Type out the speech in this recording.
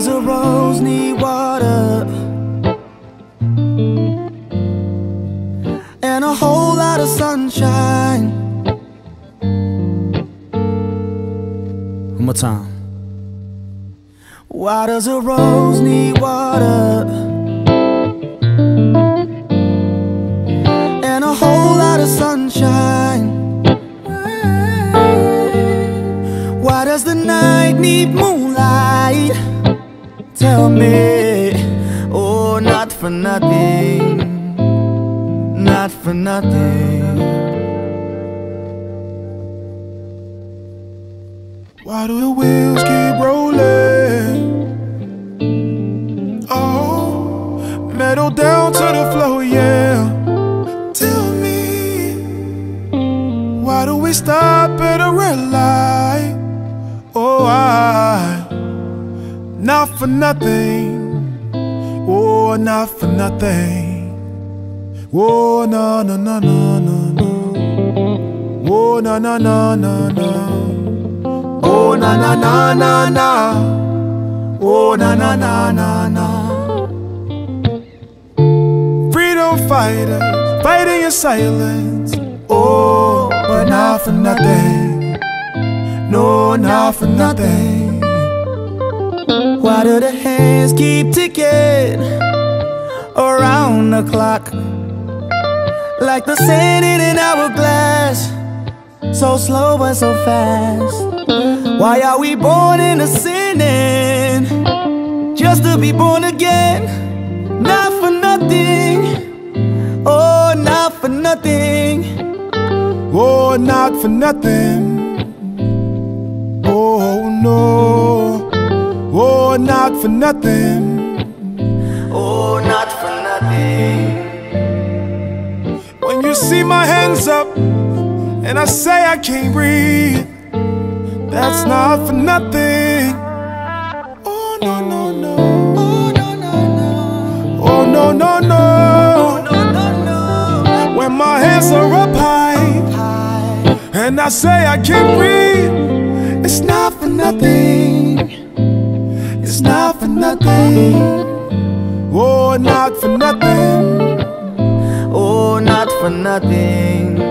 Does a rose need water? And a whole lot of sunshine. One more time. Why does a rose need water? And a whole lot of sunshine. Why does the night need moonlight? Tell me, oh, not for nothing, not for nothing. Why do the wheels keep rolling? Oh, metal down to the floor, yeah. Tell me, why do we stop at a red light? Oh, I, not for nothing. Oh, not for nothing. Oh, no, no, no, no, no, no. Oh, no, no, no, no, no. Oh na na na na na Oh na na na na na Freedom fighters fighting in silence Oh but not for nothing No not for nothing Why do the hands keep ticking around the clock? Like the sand in an hourglass, so slow but so fast. Why are we born into sinning just to be born again? Not for nothing, oh, not for nothing. Oh not for nothing Oh no not for nothing Oh, not for nothing. When you see my hands up and I say I can't breathe, that's not for nothing. Oh no no no. Oh, no, no, no. Oh no no no. No, no, no. When my hands are up high High. and I say I can't breathe, it's not for nothing. Not for nothing. Oh, not for nothing. Oh, not for nothing.